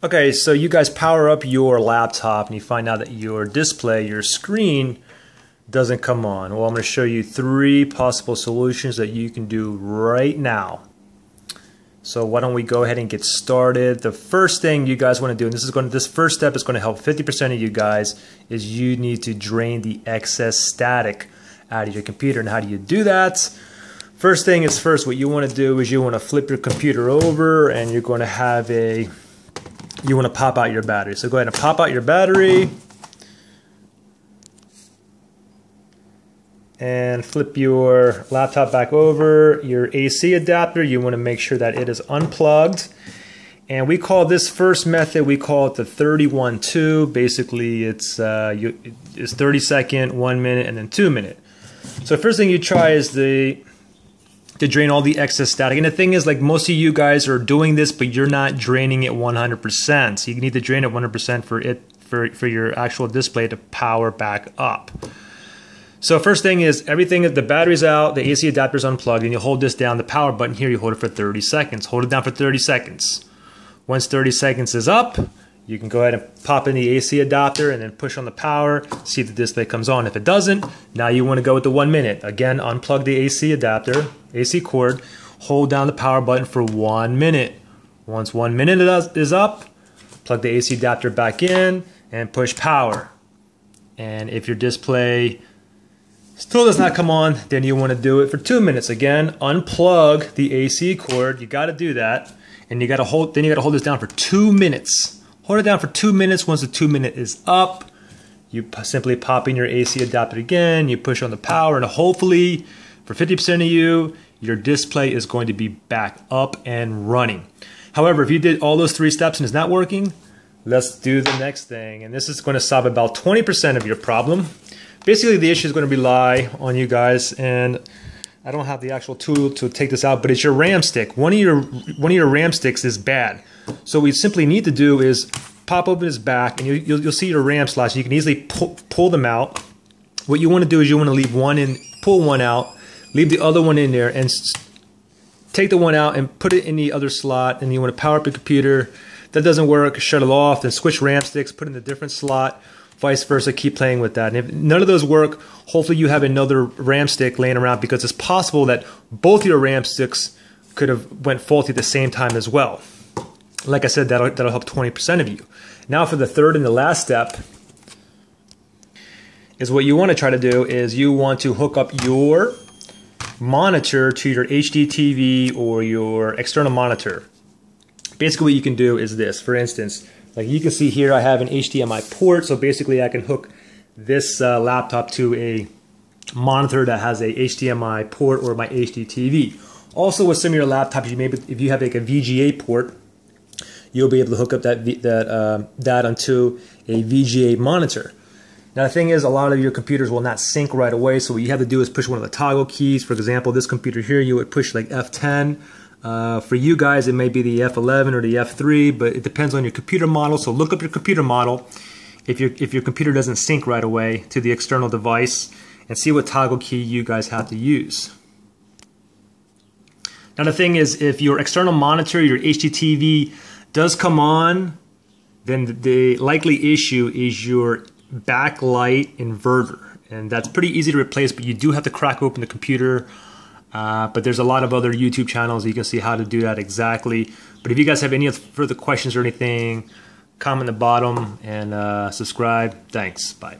Okay, so you guys power up your laptop and you find out that your display, your screen, doesn't come on. Well, I'm going to show you three possible solutions that you can do right now. So why don't we go ahead and get started. The first thing you guys want to do, and this is going to, this first step is going to help 50% of you guys, is you need to drain the excess static out of your computer. And how do you do that? First thing is first, what you want to do is you want to flip your computer over and you're going to have a you want to pop out your battery. So go ahead and pop out your battery and flip your laptop back over. Your AC adapter, you want to make sure that it is unplugged. And we call this first method, we call it the 31-2. Basically, it's, uh, you, it's 30 second, 1 minute, and then 2 minute. So first thing you try is the to drain all the excess static. And the thing is, like most of you guys are doing this, but you're not draining it 100%. So you need to drain it 100% for it for, for your actual display to power back up. So first thing is everything, if the battery's out, the AC adapter's unplugged, and you hold this down, the power button here, you hold it for 30 seconds. Hold it down for 30 seconds. Once 30 seconds is up, you can go ahead and pop in the AC adapter and then push on the power, see if the display comes on. If it doesn't, now you want to go with the one minute. Again, unplug the AC adapter, AC cord, hold down the power button for one minute. Once one minute is up, plug the AC adapter back in and push power. And if your display still does not come on, then you want to do it for two minutes. Again, unplug the AC cord. You got to do that. And you got to hold, then you got to hold this down for two minutes. Hold it down for two minutes. Once the two minute is up, you simply pop in your AC adapter again, you push on the power, and hopefully for 50% of you, your display is going to be back up and running. However, if you did all those three steps and it's not working, let's do the next thing. And this is going to solve about 20% of your problem. Basically, the issue is going to rely on you guys, and I don't have the actual tool to take this out, but it's your RAM stick. One of your one of your RAM sticks is bad. So we simply need to do is pop open his back, and you, will you'll see your RAM slots. You can easily pull, pull them out. What you want to do is you want to leave one in, pull one out, leave the other one in there, and take the one out and put it in the other slot. And you want to power up your computer. That doesn't work, shut it off, then switch RAM sticks, put in a different slot vice versa, keep playing with that. And if none of those work, hopefully you have another RAM stick laying around because it's possible that both your RAM sticks could have went faulty at the same time as well. Like I said, that'll, that'll help 20% of you. Now for the third and the last step is what you want to try to do is you want to hook up your monitor to your HD TV or your external monitor. Basically what you can do is this. For instance, like you can see here I have an HDMI port so basically I can hook this uh, laptop to a monitor that has a HDMI port or my HD TV. Also with some of your laptops you may if you have like a VGA port you'll be able to hook up that that uh, that onto a VGA monitor. Now the thing is, a lot of your computers will not sync right away, so what you have to do is push one of the toggle keys. For example, this computer here, you would push like F10. Uh, for you guys, it may be the F11 or the F3, but it depends on your computer model. So look up your computer model if your if your computer doesn't sync right away to the external device, and see what toggle key you guys have to use. Now the thing is, if your external monitor, your HDTV does come on, then the likely issue is your backlight inverter. And that's pretty easy to replace, but you do have to crack open the computer. Uh, but there's a lot of other YouTube channels you can see how to do that exactly. But if you guys have any further questions or anything, comment the bottom and uh, subscribe. Thanks. Bye.